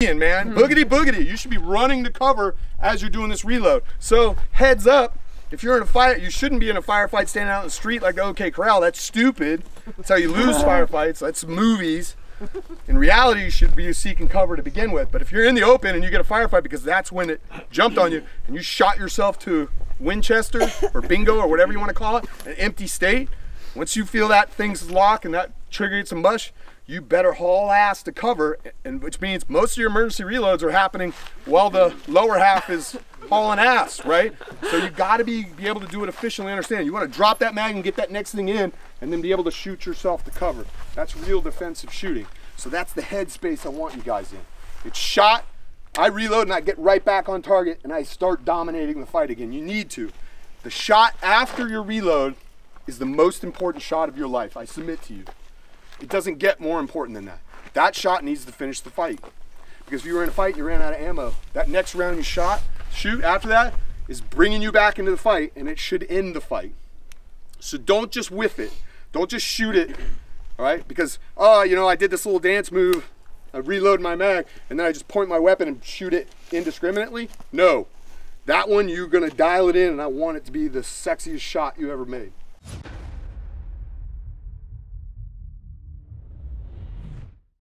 man. Hmm. Boogity boogity. You should be running to cover as you're doing this reload. So heads up, if you're in a fight, you shouldn't be in a firefight standing out in the street like the OK Corral. That's stupid. That's how you lose firefights. That's movies. In reality, you should be seeking cover to begin with. But if you're in the open and you get a firefight because that's when it jumped on you and you shot yourself to Winchester or bingo or whatever you want to call it, an empty state, once you feel that thing's lock and that trigger gets some mush, you better haul ass to cover, and which means most of your emergency reloads are happening while the lower half is hauling ass, right? So you got to be be able to do it efficiently. Understand? You want to drop that mag and get that next thing in, and then be able to shoot yourself to cover. That's real defensive shooting. So that's the headspace I want you guys in. It's shot. I reload and I get right back on target and I start dominating the fight again. You need to. The shot after your reload is the most important shot of your life. I submit to you. It doesn't get more important than that. That shot needs to finish the fight. Because if you were in a fight and you ran out of ammo, that next round you shot, shoot after that is bringing you back into the fight and it should end the fight. So don't just whiff it. Don't just shoot it, all right? Because, oh, you know, I did this little dance move, I reload my mag, and then I just point my weapon and shoot it indiscriminately. No. That one, you're gonna dial it in and I want it to be the sexiest shot you ever made.